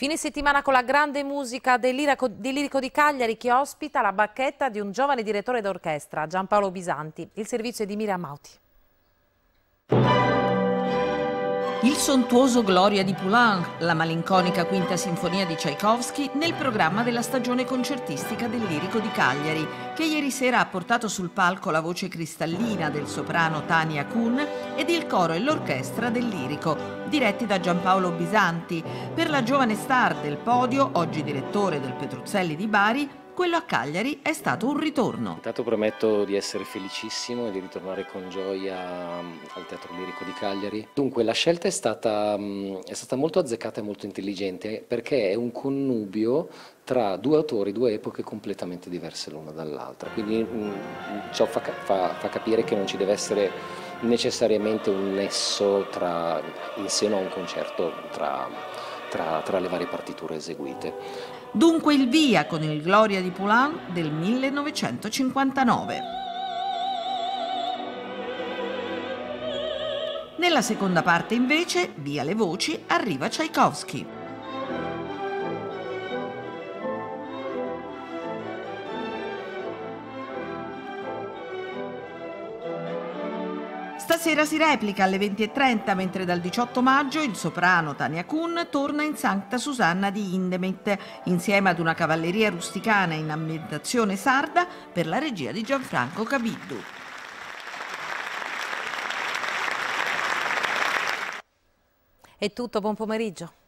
Fine settimana con la grande musica del Lirico, di Cagliari che ospita la bacchetta di un giovane direttore d'orchestra, Giampaolo Bisanti. Il servizio è di Miriam Mauti. Il sontuoso Gloria di Poulain, la malinconica quinta sinfonia di Tchaikovsky nel programma della stagione concertistica del Lirico di Cagliari, che ieri sera ha portato sul palco la voce cristallina del soprano Tania Kuhn ed il coro e l'orchestra del Lirico, diretti da Giampaolo Bisanti. Per la giovane star del podio, oggi direttore del Petruzzelli di Bari, quello a Cagliari è stato un ritorno. Intanto prometto di essere felicissimo e di ritornare con gioia mm, al Teatro Lirico di Cagliari. Dunque la scelta è stata, mm, è stata molto azzeccata e molto intelligente perché è un connubio tra due autori, due epoche completamente diverse l'una dall'altra. Quindi mm, ciò fa, fa, fa capire che non ci deve essere necessariamente un nesso tra, in seno a un concerto tra, tra, tra le varie partiture eseguite. Dunque il via con il Gloria di Poulain del 1959. Nella seconda parte invece, via le voci, arriva Tchaikovsky. Stasera si replica alle 20.30, mentre dal 18 maggio il soprano Tania Kuhn torna in Santa Susanna di Indemit, insieme ad una cavalleria rusticana in ambientazione sarda per la regia di Gianfranco Cabiddu. È tutto, buon pomeriggio.